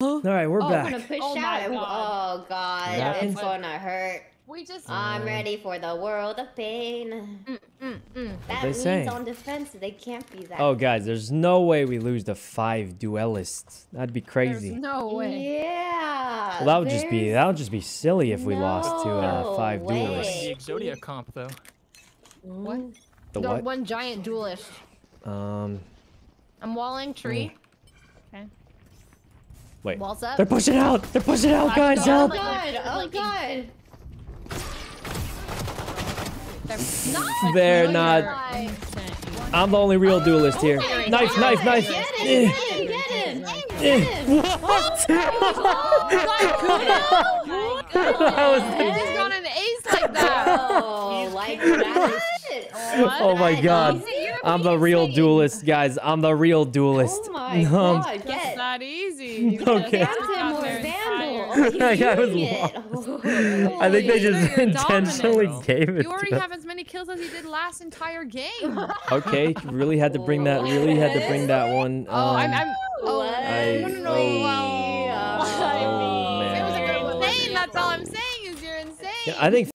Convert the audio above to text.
All right, we're oh, back. I'm gonna push Oh out. my God. Oh god, What happened? it's gonna hurt. We just. I'm Uh, ready for the world of pain. Mm, mm, mm. That they means saying? on defense they can't be that. Oh, guys, there's no way we lose the five duelists. That'd be There's crazy. no way. Yeah. Well, that would just be that would just be silly if we lost to uh, no five way. duelists. The Exodia comp, though. What? The No, what? One giant duelist. Um, I'm walling tree. Wait. Walls up. They're pushing out. They're pushing out, guys. Oh Help! Oh Like- god, oh like- god. They're not. They're No, not- I'm the only real oh, duelist here. my Knife, God. knife, knife. Eh. Get it, get it, eh. get eh. it. Get it. What? Oh my That was goodness. You just got an ace like that. Oh, like that. Oh my god. I'm the real duelist, guys. I'm the real duelist. Oh my Um, god, get not easy. Okay. Phantom or Vandal. Was Using. Oh, I think they just shit, intentionally dominant. gave it You already to him. have as many kills as you did last entire game. Okay, really had to bring that. Really had to bring that one. Oh, I'm, um, I'm. Oh, I- no, no, no. oh. Well, Oh, It was man. insane. That's all I'm saying. Is you're insane. Yeah, I think